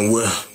can will.